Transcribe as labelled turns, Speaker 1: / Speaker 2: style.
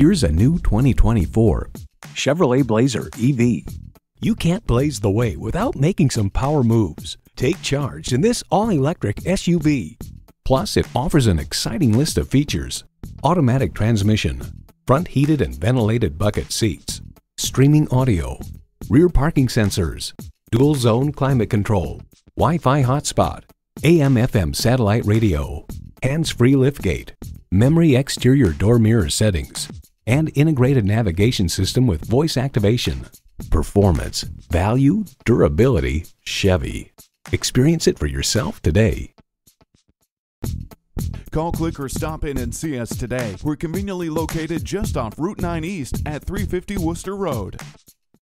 Speaker 1: Here's a new 2024 Chevrolet Blazer EV. You can't blaze the way without making some power moves. Take charge in this all-electric SUV. Plus, it offers an exciting list of features. Automatic transmission, front heated and ventilated bucket seats, streaming audio, rear parking sensors, dual zone climate control, Wi-Fi hotspot, AM FM satellite radio, hands-free liftgate, memory exterior door mirror settings, and integrated navigation system with voice activation. Performance, value, durability, Chevy. Experience it for yourself today.
Speaker 2: Call, click, or stop in and see us today. We're conveniently located just off Route 9 East at 350 Worcester Road.